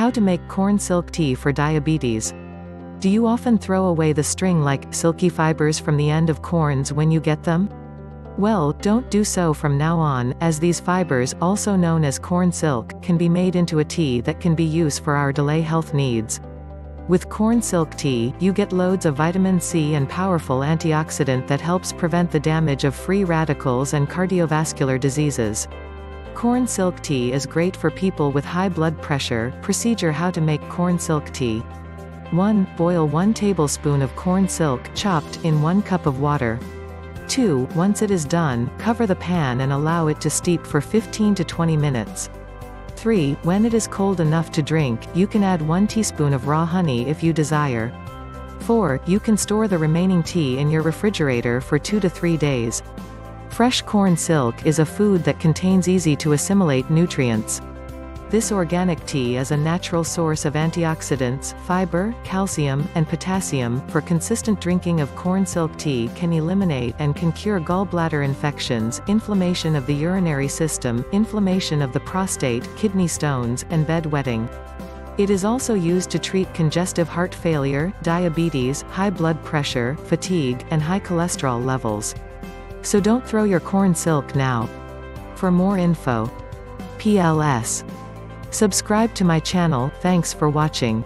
How to make corn silk tea for diabetes. Do you often throw away the string-like, silky fibers from the end of corns when you get them? Well, don't do so from now on, as these fibers, also known as corn silk, can be made into a tea that can be used for our delay health needs. With corn silk tea, you get loads of vitamin C and powerful antioxidant that helps prevent the damage of free radicals and cardiovascular diseases. Corn silk tea is great for people with high blood pressure. Procedure How to make corn silk tea. 1. Boil 1 tablespoon of corn silk, chopped, in 1 cup of water. 2. Once it is done, cover the pan and allow it to steep for 15 to 20 minutes. 3. When it is cold enough to drink, you can add 1 teaspoon of raw honey if you desire. 4. You can store the remaining tea in your refrigerator for 2 to 3 days. Fresh corn silk is a food that contains easy to assimilate nutrients. This organic tea is a natural source of antioxidants, fiber, calcium, and potassium. For consistent drinking of corn silk tea can eliminate and can cure gallbladder infections, inflammation of the urinary system, inflammation of the prostate, kidney stones, and bedwetting. It is also used to treat congestive heart failure, diabetes, high blood pressure, fatigue, and high cholesterol levels. So don't throw your corn silk now. For more info. PLS. Subscribe to my channel, thanks for watching.